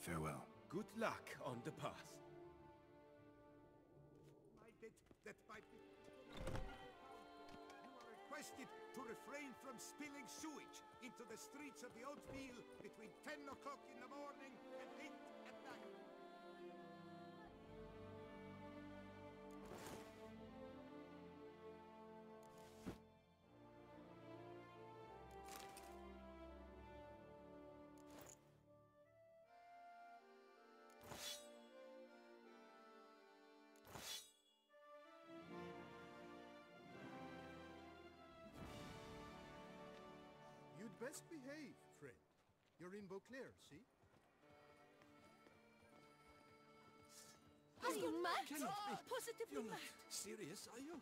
Farewell. Good luck on the path. My bit that by You are requested to refrain from spilling sewage into the streets of the Oathfield between 10 o'clock in the morning best behave, friend. You're in Beauclair, see? Are you mad? Cannot be. Positively You're mad. not serious, are you?